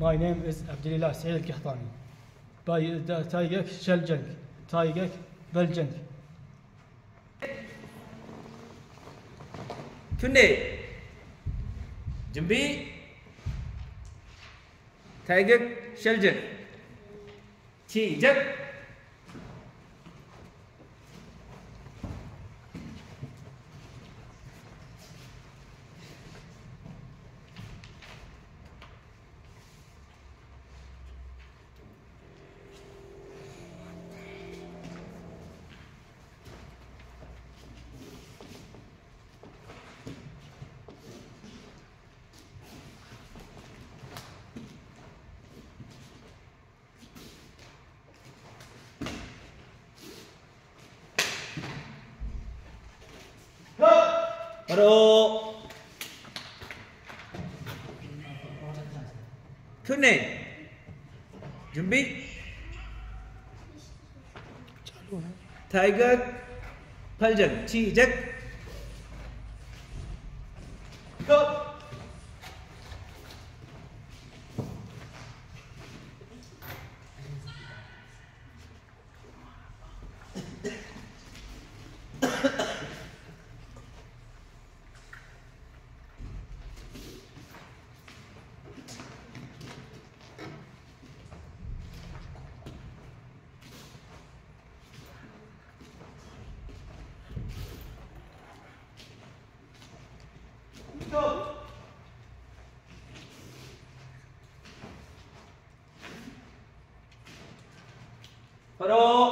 My name is Abdullah Said al-Kahtani. By Taigek Shell Junk. Taigek Bell Junk. Tunde. Jimbi. Taigek Shell Junk. Chi 바로 큐네. 준비? 타이거 팔전 시작. 고! 스톱. 바로